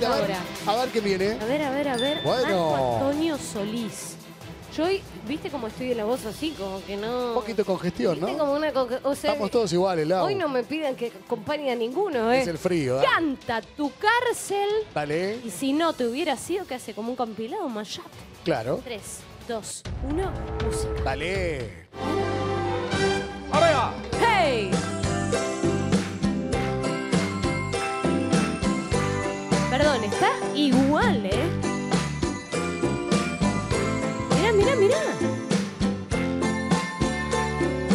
Exactamente, a ver, ahora. a ver qué viene. A ver, a ver, a ver. Bueno. Marco Antonio Solís. Yo hoy, viste cómo estoy de la voz así, como que no. Un poquito de congestión, Viste ¿no? como una. conge- O sea, Estamos todos iguales, Lau. hoy no me piden que acompañe a ninguno, ¿eh? Es el frío, ¿eh? Canta tu cárcel. Dale, Y si no te hubiera sido, que hace como un compilado, un mashup. claro. 3, 2, 1, música. Dale.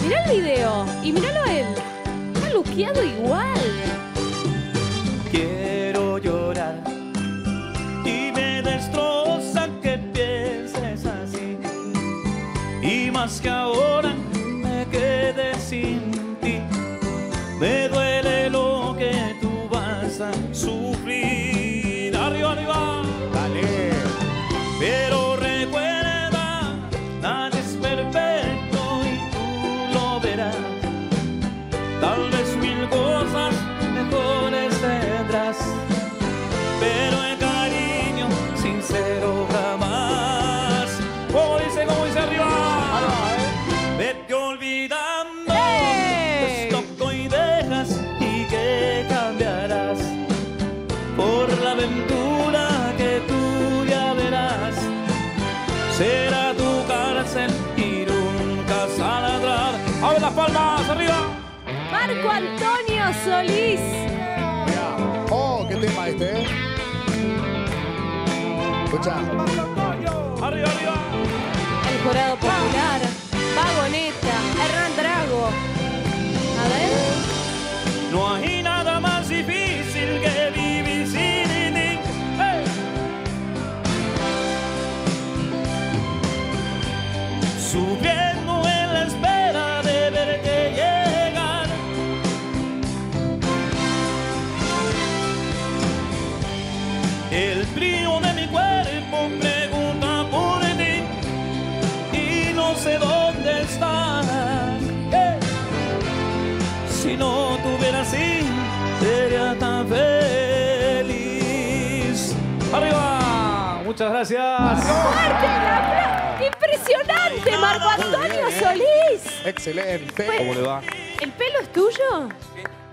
Mirá el video y míralo a él. Está luqueado igual. Quiero llorar y me destroza que pienses así. Y más que ahora me quedé sin ti, me verás. Tal vez mil cosas mejores tendrás, pero el cariño sincero jamás. Como dice, como dice arriba, vete olvidando ¡Eh! loco y dejas y que cambiarás por la aventura que tú ya verás. Será palmas arriba! Marco Antonio Solís. Oh, qué tema este, ¿eh? Escucha. ¡Arriba, arriba! El jurado popular. Vagoneta. Hernán Drago. A ver. No hay nada más difícil que vivir sin ti. ¡Hey! Muchas gracias. ¡Fuerte el aplauso! ¡Impresionante, Marco Antonio Solís! Excelente. ¿Cómo le va? ¿El pelo es tuyo?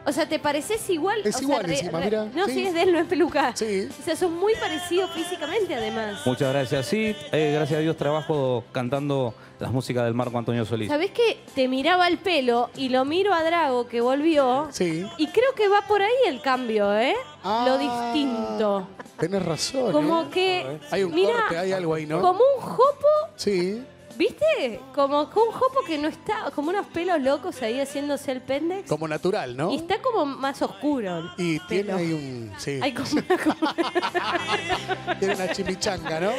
O sea, ¿te pareces igual? Es O sea, igual re- encima, re- mira. No, Sí. sí. es de él, no es peluca. Sí. O sea, son muy parecidos físicamente, además. Muchas gracias. Sí, eh, gracias a Dios trabajo cantando las músicas del Marco Antonio Solís. ¿Sabés que te miraba el pelo y lo miro a Drago que volvió? Sí. Y creo que va por ahí el cambio, ¿eh? Ah. Lo distinto. Tenés razón. Como ¿eh? que. Hay un mira, corte, hay algo ahí, ¿no? Como un jopo, Sí. ¿viste? Como un jopo que no está. Como unos pelos locos ahí haciéndose el pendex. Como natural, ¿no? Y está como más oscuro. el Y tiene ahí un. Sí. Hay como una. Tiene una chimichanga, ¿no?